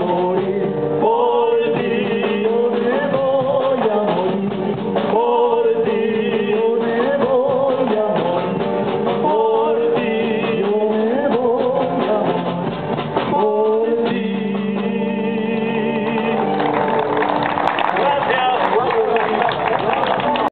amor.